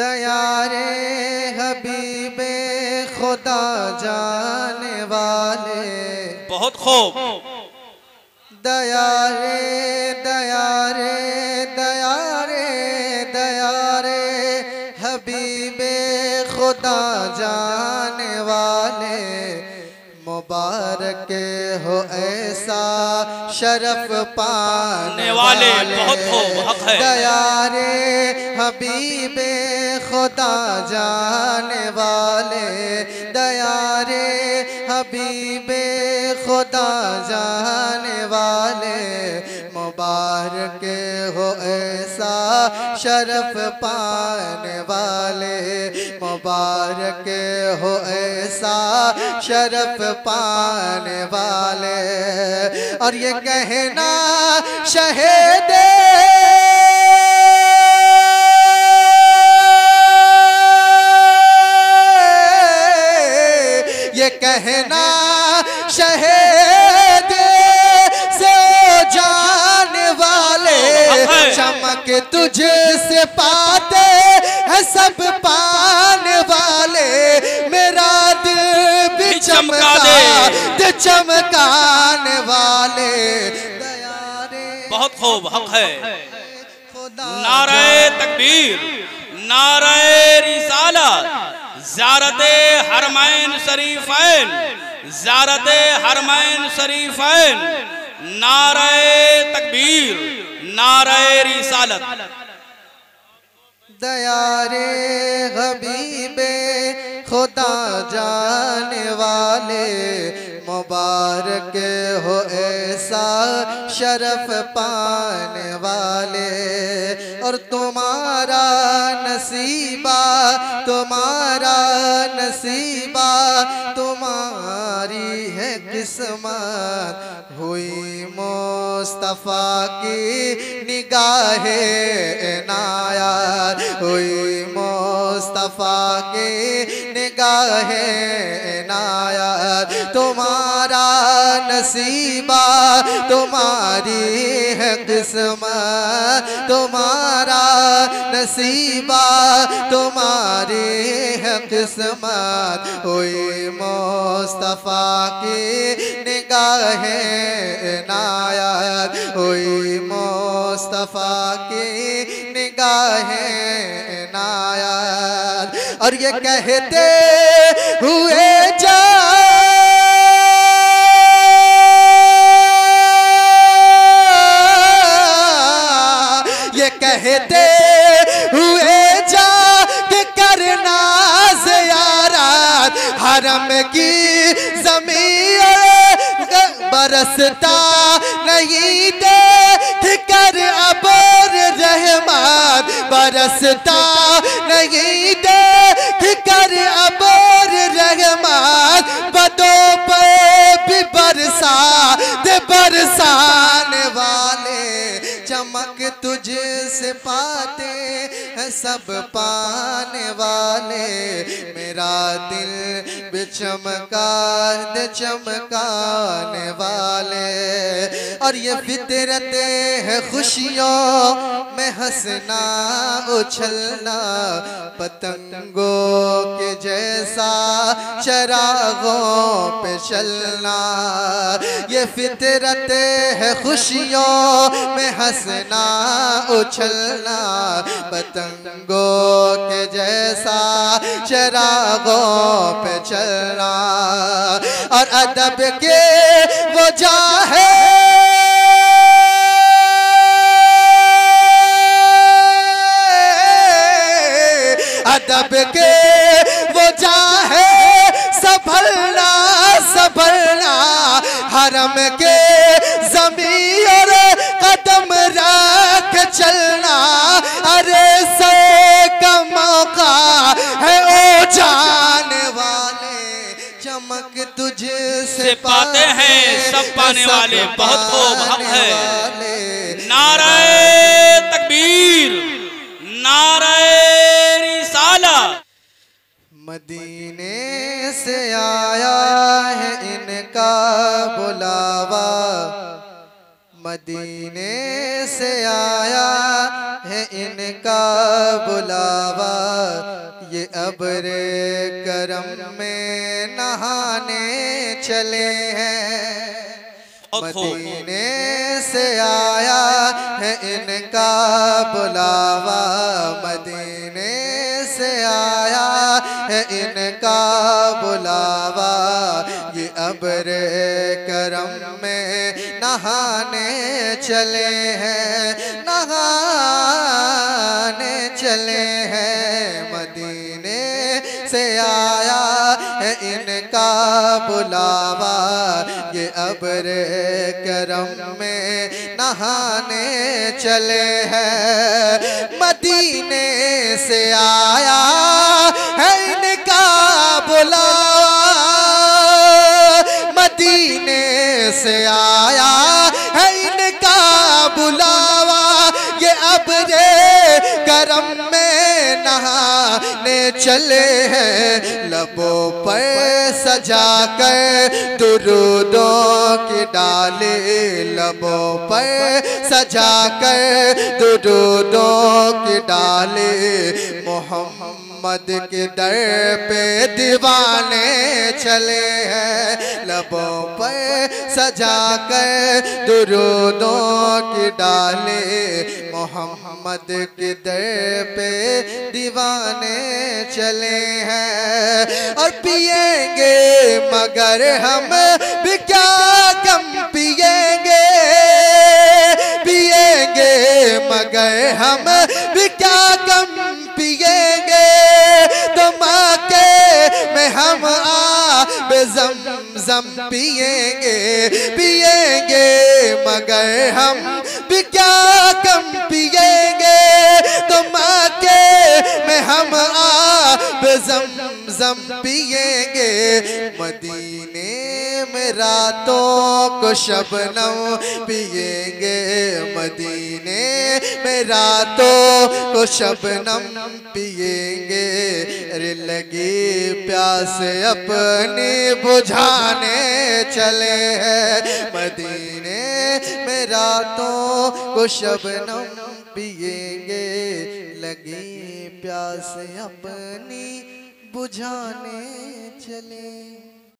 दयारे हबीबे खुदा जाने वाले। बहुत खूब। दयारे दयारे दयारे दयारे हबीबे खुदा जाने शरफ पाने वाले बहुत हो हक है। दयारे हबीबे खुदा जाने वाले। दयारे हबीबे खुदा जाने वाले। मुबारक हो ऐसा शरफ पाने वाले मुबारक हो ऐसा शरफ पाने वाले। और ये कहना शहेदे ये कहना शहेद चमक तुझे से पाते हैं सब पाने वाले। मेरा दिल भी चमका दे। चमकाने वाले। बहुत खूब हक है। नारे तकबीर नारे रिसालत जारत हरमैन शरीफैन जारत हरमैन शरीफैन नारे तकबीर नारे रिसालत। दयारे हबीबे, खुदा जाने वाले, मुबारक हो ऐसा शरफ पाने वाले। और तुम्हारा नसीबा तुम्हारा नसीबा, तुम्हारी है किस्मत। हुई मुस्तफ़ा की निगाहें नायार हुई। मुस्तफ़ा की निगाहे नायार तुम्हारा नसीबा, तुम्हारी है किस्मत। तुम्हारा नसीबा, तुम्हारी है किस्मत। हुई मुस्तफ़ा की निगाहे नायात। हुई मुस्तफ़ा की निगाहे और ये कहते हुए जा। ये कहते हुए जा के करना जियारत हरम की ज़मीन बरसता नहीं दे कर अबर रहमान। बरसता नहीं दे कर अबर रहमान। बदों पर भी बरसा दे बरसाने वाले चमक तुझे से पाते सब पाने वाले। मेरा दिल भी चमका चमकाने वाले। और ये फितरत है खुशियों में हंसना, उछलना, पतंगों के जैसा चरागों पे चलना। ये फितरत है खुशियों में हंसना उछलना पतंगों के जैसा चरागों पे चलना। और अदब के वो जा है अदब के वो जा है संभलना संभलना। हरम के ज़मीन और चलना। अरे से का मौका है ओ जाने वाले चमक तुझे से पाते हैं सब पाने वाले बहुत खूब है। तकबीर नारे रिसालत मदीने से आया है इनका बुलावा। मदीने से आया है इनका बुलावा। ये अबरे करम में नहाने चले हैं। मदीने से आया है इनका बुलावा। मदीने से आया है इनका बुलावा। ये अबर करम नहाने चले हैं, नहाने चले हैं। मदीने से आया है इनका बुलावा। ये अबर करम में नहाने चले हैं। मदीने से आया है इनका बुलावा। मदीने से आया करम में नहाने चले हैं। लबों पर सजा कर दुरुदों की डाले। लबों पर सजा कर दुरुदों की डाले। मोहम्मद के दर पे दीवाने चले हैं। लबों पर सजा कर दुरुदों की डाले। मोहम्मद के दर पे दीवाने चले हैं। और पिएँगे मगर हम भी जम पिएँगे पिएँगे, मगर हम भी क्या कम पिएँगे? तो के में हम आ बेजम जम पिएँगे, मदीने में रातों को शबनम पिएँगे मदीने में। रातों को शबनम पिएँगे अरे लगी प्यास अपनी बुझाने चले हैं मदीने में। रातों को शबनम पिएँगे लगी प्यास अपनी बुझाने चले